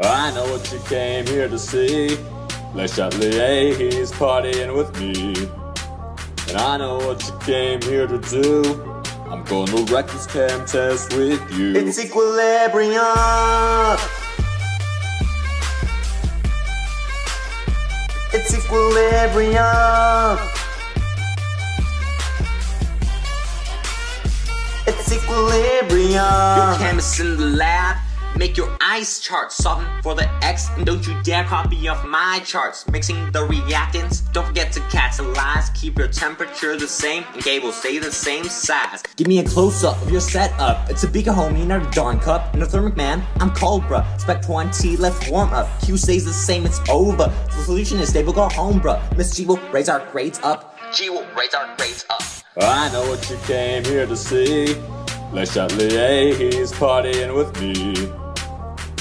I know what you came here to see. Le Chatelier, he's partying with me. And I know what you came here to do. I'm gonna wreck this chem test with you. It's equilibrium. It's equilibrium. It's equilibrium. Your chemist in the lab. Make your ice chart solving for the X and don't you dare copy off my charts. Mixing the reactants, don't forget to catalyze. Keep your temperature the same and cables stay the same size. Give me a close up of your setup. It's a beaker homie, not a darn cup. Endothermic man, I'm cold bruh. Spec 20 left warm up. Q stays the same, it's over. The solution is stable, go home bruh. Miss G will raise our grades up. G will raise our grades up. I know what you came here to see. Le Chatelier, he's partying with me.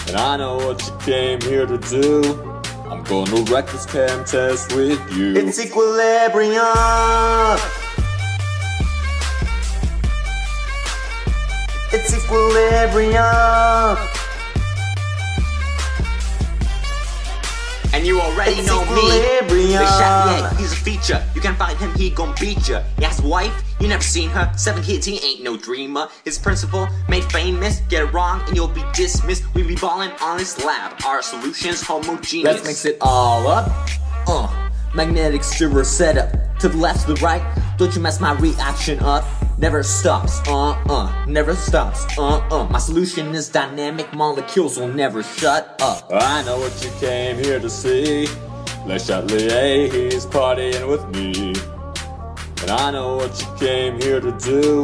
And I know what you came here to do. I'm gonna wreck this chem test with you. It's equilibrium. It's equilibrium. And you already It's know me. The shot, yeah, he's a feature. You can find him, he gon' beat ya. He has a wife, you never seen her. Seven kids, he ain't no dreamer. His principle made famous. Get it wrong and you'll be dismissed. We be ballin' on this lab. Our solution's homogeneous. Let's mix it all up. Uh, magnetic stirrer setup. To the left, to the right. Don't you mess my reaction up. Never stops. Uh uh. Never stops. Uh uh. My solution is dynamic. Molecules will never shut up. I know what you came here to see. Le Chatelier, he's partying with me. And I know what you came here to do.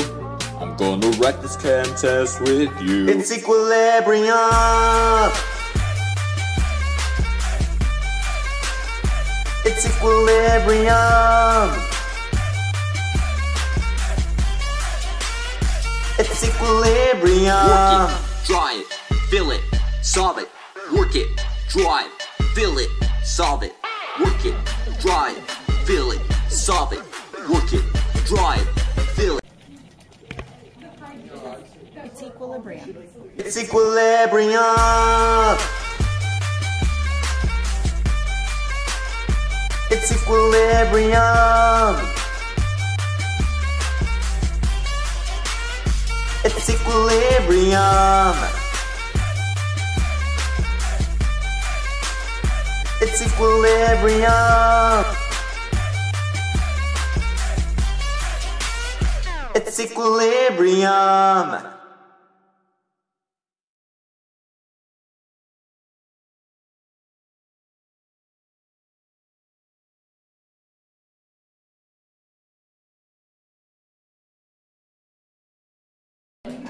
I'm gonna wreck this chem test with you. It's equilibrium. It's equilibrium. Equilibrium. Work it, draw it, fill it, solve it. Work it, draw it, fill it, solve it. Work it, draw it, fill it, solve it. Work it, draw it, fill it. It's equilibrium. It's equilibrium. It's equilibrium. It's equilibrium. It's equilibrium. It's equilibrium.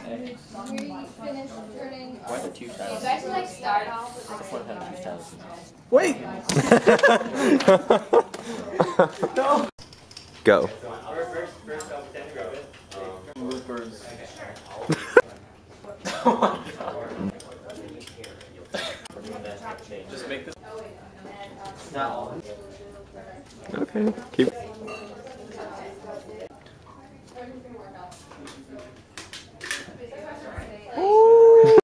Why the two? You guys like start off with like One have two styles. Wait. Go. Just make this. Okay. Keep.